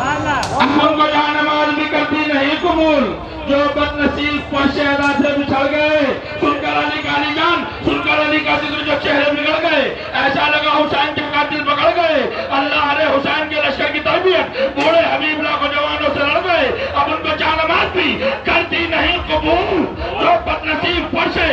उनको जहाँ नमाज़ भी करती नहीं कबूल जो बदनसीब पशेदा से बिछड़ गए, सुनकर अली का जान, सुनकर अली का ज़िक्र जो चेहरे बिगड़ गए, ऐसा लगा हुसैन के कातिल पकड़ गए। अल्लाह ने हुसैन के लश्कर की तरबियत, बूढ़े हबीबला को जवानों से लड़ गए। अब उनको जानमाज भी करती नहीं कबूल जो बदनसीब पशे